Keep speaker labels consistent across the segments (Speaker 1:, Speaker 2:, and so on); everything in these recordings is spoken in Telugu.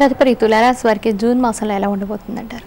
Speaker 1: తదుపరి తులారాశి వారికి జూన్ మాసంలో ఎలా ఉండబోతుందంటారు?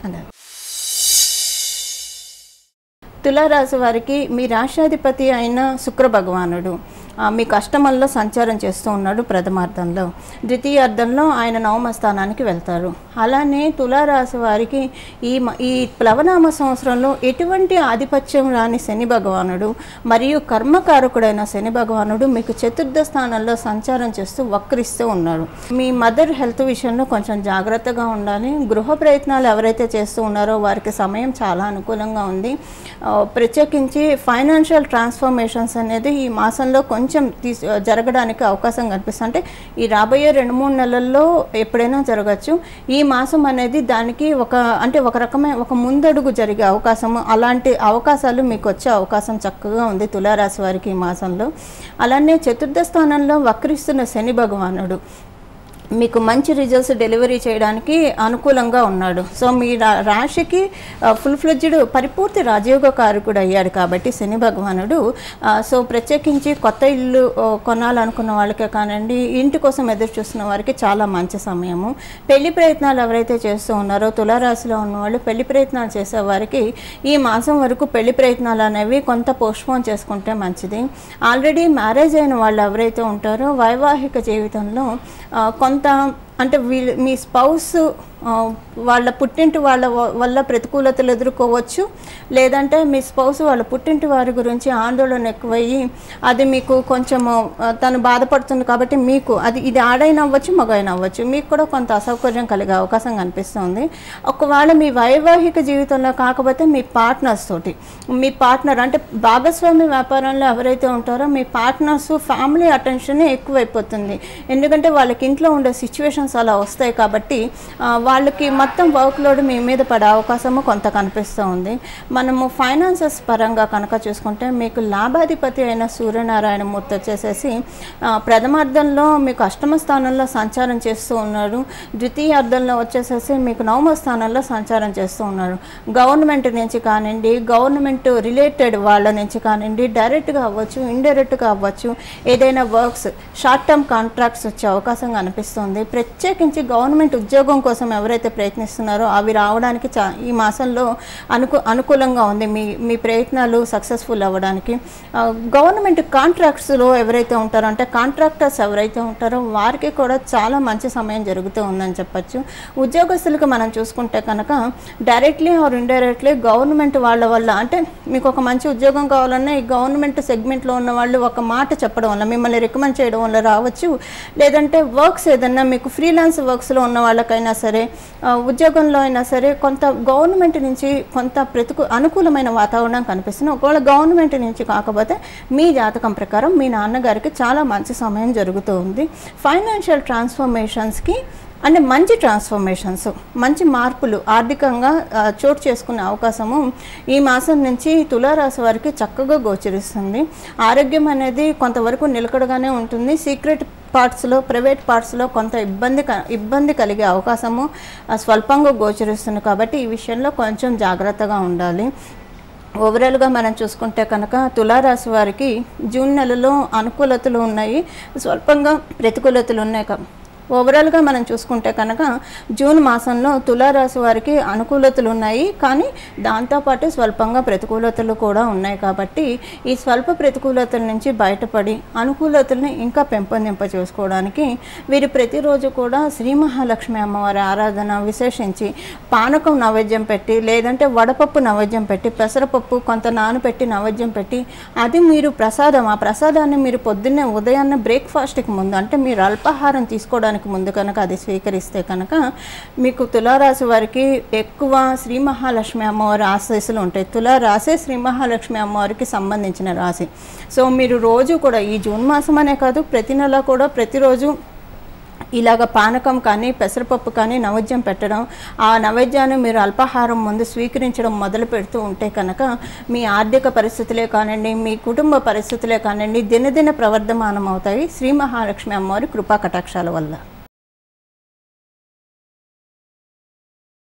Speaker 2: తులారాశి వారికి మీ రాష్ట్రాధిపతి అయిన శుక్ర భగవానుడు. మీ మీకు సంచారం చేస్తూ ఉన్నాడు ప్రథమార్థంలో. ద్వితీయార్థంలో ఆయన నవమ స్థానానికి వెళ్తారు. అలానే తులారాశి వారికి ఈ ఈ ప్లవనామ సంవత్సరంలో ఎటువంటి ఆధిపత్యం రాని శని భగవానుడు మరియు కర్మకారకుడైన శని భగవానుడు మీకు చతుర్థ స్థానంలో సంచారం చేస్తూ వక్రిస్తూ ఉన్నాడు మీ మదర్ హెల్త్ విషయంలో కొంచెం జాగ్రత్తగా ఉండాలి. గృహ ప్రయత్నాలు ఎవరైతే చేస్తూ ఉన్నారో వారికి సమయం చాలా అనుకూలంగా ఉంది. ప్రత్యేకించి ఫైనాన్షియల్ ట్రాన్స్ఫర్మేషన్స్ అనేది ఈ మాసంలో కొంచెం కొంచెం తీసు జరగడానికి అవకాశం కనిపిస్తుంది అంటే ఈ రాబోయే రెండు మూడు నెలల్లో ఎప్పుడైనా జరగచ్చు. ఈ మాసం అనేది దానికి ఒక అంటే ఒక రకమైన ఒక ముందడుగు జరిగే అవకాశము. అలాంటి అవకాశాలు మీకు వచ్చే అవకాశం చక్కగా ఉంది తులారాశి వారికి ఈ మాసంలో. అలానే చతుర్థ స్థానంలో వక్రిస్తున్న శని భగవానుడు. మీకు మంచి రిజల్ట్స్ డెలివరీ చేయడానికి అనుకూలంగా ఉన్నాడు. సో మీ రా- రాశికి ఫుల్ ఫ్లెడ్జ్డ్ పరిపూర్తి రాజయోగ కారకుడు అయ్యాడు కాబట్టి శని భగవానుడు సో ప్రత్యేకించి కొత్త ఇల్లు కొనాలనుకున్న వాళ్ళకే కానివ్వండి ఇంటి కోసం ఎదురు చూస్తున్న వారికి చాలా మంచి సమయము. పెళ్ళి ప్రయత్నాలు ఎవరైతే చేస్తూ ఉన్నారో తులారాశిలో ఉన్నవాళ్ళు పెళ్ళి ప్రయత్నాలు చేసే వారికి ఈ మాసం వరకు పెళ్ళి ప్రయత్నాలు అనేవి కొంత పోస్ట్పోన్ చేసుకుంటే మంచిది. ఆల్రెడీ మ్యారేజ్ అయిన వాళ్ళు ఎవరైతే ఉంటారో వైవాహిక జీవితంలో కొంత కొంత అంటే వీళ్ళు మీ స్పౌస్ వాళ్ళ పుట్టింటి వాళ్ళ వల్ల ప్రతికూలతలు ఎదుర్కోవచ్చు. లేదంటే మీ స్పౌస్ వాళ్ళ పుట్టింటి వారి గురించి ఆందోళన ఎక్కువయ్యి అది మీకు కొంచెము తను బాధపడుతుంది కాబట్టి మీకు అది ఇది ఆడైన అవ్వచ్చు మగైన అవ్వచ్చు. మీకు కూడా కొంత అసౌకర్యం కలిగే అవకాశం కనిపిస్తుంది. ఒకవేళ మీ వైవాహిక జీవితంలో కాకపోతే మీ పార్ట్నర్స్ తోటి మీ పార్ట్నర్ అంటే భాగస్వామి వ్యాపారంలో ఎవరైతే ఉంటారో మీ పార్ట్నర్స్ ఫ్యామిలీ అటెన్షన్ ఎక్కువైపోతుంది. ఎందుకంటే వాళ్ళకి ఇంట్లో ఉండే సిచ్యువేషన్ సిచ్యువేషన్స్ అలా వస్తాయి కాబట్టి వాళ్ళకి మొత్తం వర్క్ లోడ్ మీ మీద పడే అవకాశము కొంత కనిపిస్తూ ఉంది. మనము ఫైనాన్సెస్ పరంగా కనుక చూసుకుంటే మీకు లాభాధిపతి అయిన సూర్యనారాయణ మూర్తి వచ్చేసేసి ప్రథమార్థంలో మీకు అష్టమ స్థానంలో సంచారం చేస్తూ ఉన్నాడు ద్వితీయార్థంలో వచ్చేసేసి మీకు నవమ స్థానంలో సంచారం చేస్తూ ఉన్నాడు గవర్నమెంట్ నుంచి కానివ్వండి గవర్నమెంట్ రిలేటెడ్ వాళ్ళ నుంచి కానివ్వండి డైరెక్ట్గా అవ్వచ్చు ఇండైరెక్ట్గా అవ్వచ్చు ఏదైనా వర్క్స్ షార్ట్ టర్మ్ కాంట్రాక్ట్స్ వచ్చే అవకాశం కనిపిస్తుంది. ప్రతి ప్రత్యేకించి గవర్నమెంట్ ఉద్యోగం కోసం ఎవరైతే ప్రయత్నిస్తున్నారో అవి రావడానికి చా ఈ మాసంలో అనుకు అనుకూలంగా ఉంది. మీ మీ ప్రయత్నాలు సక్సెస్ఫుల్ అవ్వడానికి. గవర్నమెంట్ కాంట్రాక్ట్స్లో ఎవరైతే ఉంటారో అంటే కాంట్రాక్టర్స్ ఎవరైతే ఉంటారో వారికి కూడా చాలా మంచి సమయం జరుగుతూ ఉందని చెప్పచ్చు. ఉద్యోగస్తులకు మనం చూసుకుంటే కనుక డైరెక్ట్లీ ఆర్ ఇండైరెక్ట్లీ గవర్నమెంట్ వాళ్ళ వల్ల అంటే మీకు ఒక మంచి ఉద్యోగం కావాలన్నా ఈ గవర్నమెంట్ సెగ్మెంట్లో ఉన్న వాళ్ళు ఒక మాట చెప్పడం వల్ల మిమ్మల్ని రికమెండ్ చేయడం వల్ల రావచ్చు. లేదంటే వర్క్స్ ఏదన్నా మీకు ఫ్రీలాన్స్ వర్క్స్లో ఉన్న వాళ్ళకైనా సరే ఉద్యోగంలో అయినా సరే కొంత గవర్నమెంట్ నుంచి కొంత ప్రతికూ అనుకూలమైన వాతావరణం కనిపిస్తుంది. ఒకవేళ గవర్నమెంట్ నుంచి కాకపోతే మీ జాతకం ప్రకారం మీ నాన్నగారికి చాలా మంచి సమయం జరుగుతూ ఉంది. ఫైనాన్షియల్ ట్రాన్స్ఫర్మేషన్స్కి అంటే మంచి ట్రాన్స్ఫర్మేషన్స్ మంచి మార్పులు ఆర్థికంగా చోటు చేసుకునే అవకాశము ఈ మాసం నుంచి తులారాశి వారికి చక్కగా గోచరిస్తుంది. ఆరోగ్యం అనేది కొంతవరకు నిలకడగానే ఉంటుంది. సీక్రెట్ పార్ట్స్లో ప్రైవేట్ పార్ట్స్లో కొంత ఇబ్బంది క- ఇబ్బంది కలిగే అవకాశము స్వల్పంగా గోచరిస్తుంది కాబట్టి ఈ విషయంలో కొంచెం జాగ్రత్తగా ఉండాలి. ఓవరాల్గా మనం చూసుకుంటే కనుక తులారాశి వారికి జూన్ నెలలో అనుకూలతలు ఉన్నాయి. స్వల్పంగా ప్రతికూలతలు ఉన్నాయి. ఓవరాల్గా మనం చూసుకుంటే కనుక జూన్ మాసంలో తులారాశి వారికి అనుకూలతలు ఉన్నాయి. కానీ దాంతోపాటు స్వల్పంగా ప్రతికూలతలు కూడా ఉన్నాయి కాబట్టి ఈ స్వల్ప ప్రతికూలతల నుంచి బయటపడి అనుకూలతల్ని ఇంకా పెంపొందింప చేసుకోవడానికి వీరు ప్రతిరోజు కూడా శ్రీ మహాలక్ష్మి అమ్మవారి ఆరాధన విశేషించి పానకం నైవేద్యం పెట్టి లేదంటే వడపప్పు నైవేద్యం పెట్టి పెసరపప్పు కొంత నానబెట్టి నైవేద్యం పెట్టి అది మీరు ప్రసాదం ఆ ప్రసాదాన్ని మీరు పొద్దున్నే ఉదయాన్నే బ్రేక్ఫాస్ట్కి ముందు అంటే మీరు అల్పాహారం తీసుకోవడానికి ముందు కనుక అది స్వీకరిస్తే కనుక మీకు తులారాశి వారికి ఎక్కువ శ్రీ మహాలక్ష్మి అమ్మవారి ఆశీస్సులు ఉంటాయి. తులా శ్రీ మహాలక్ష్మి అమ్మవారికి సంబంధించిన రాశి. సో మీరు రోజు కూడా ఈ జూన్ మాసం అనే కాదు ప్రతి నెల కూడా ప్రతిరోజు ఇలాగ పానకం కానీ పెసరపప్పు కానీ నైవేద్యం పెట్టడం ఆ నైవేద్యాన్ని మీరు అల్పాహారం ముందు స్వీకరించడం మొదలు పెడుతూ ఉంటే కనుక మీ ఆర్థిక పరిస్థితులే కానివ్వండి మీ కుటుంబ పరిస్థితులే కానివ్వండి దినదిన ప్రవర్ధమానం అవుతాయి. శ్రీ మహాలక్ష్మి అమ్మవారి కృపా కటాక్షాల వల్ల.